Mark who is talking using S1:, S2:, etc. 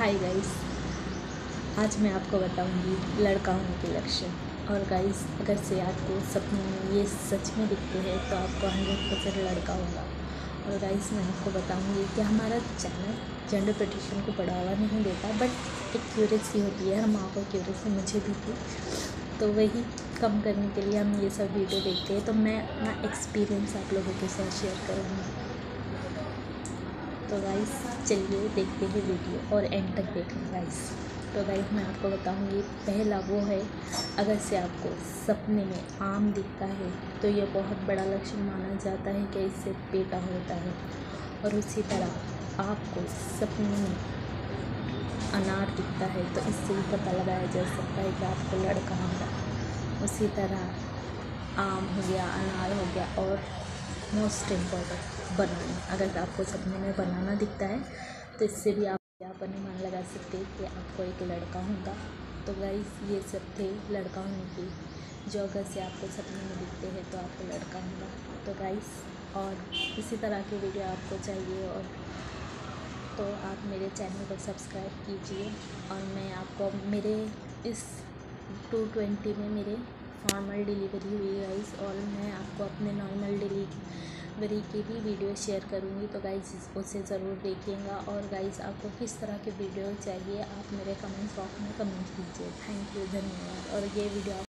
S1: Hi guys आज मैं आपको बताऊँगी लड़का होने के लक्षण। और गाइस अगर से आपको सपने में ये सच में दिखते हैं तो आपको हंड्रेड परसेंट लड़का होगा। और गाइस मैं आपको बताऊँगी कि हमारा चैनल जेंडर पटिशन को बढ़ावा नहीं देता बट एक क्यूरियसली होती है, हम माँ को क्यूरियसली मुझे भी थी। तो वही कम करने के लिए हम ये सब वीडियो देखते हैं। तो मैं अपना एक्सपीरियंस आप लोगों के साथ शेयर करूँगी। तो गाइस चलिए देखते हैं वीडियो और एंड तक देखना गाइस तो गाइस मैं आपको बताऊँगी, पहला वो है, अगर से आपको सपने में आम दिखता है तो ये बहुत बड़ा लक्षण माना जाता है कि इससे बेटा होता है. और उसी तरह आपको सपने में अनार दिखता है तो इससे भी पता लगाया जा सकता है कि आपको लड़का होगा उसी तरह आम हो गया, अनार हो गया और मोस्ट इंपॉर्टेंट बनाना, अगर आपको सपने में बनाना दिखता है तो इससे भी आप आप अनुमान लगा सकते हैं कि आपको एक लड़का होगा। तो गाइस ये सब थे लड़का होने की। जो अगर से आपको सपने में दिखते हैं तो आपको लड़का होगा। तो गाइस और इसी तरह की वीडियो आपको चाहिए और तो आप मेरे चैनल को सब्सक्राइब कीजिए। और मैं आपको, मेरे इस टू ट्वेंटी में मेरे नॉर्मल डिलीवरी हुई गाइस और मैं आपको अपने नॉर्मल डिलीवरी की भी वीडियो शेयर करूँगी तो गाइज़ उसे ज़रूर देखिएगा और गाइज़ आपको किस तरह की वीडियो चाहिए, आप मेरे कमेंट बॉक्स में कमेंट कीजिए। थैंक यू धन्यवाद। और ये वीडियो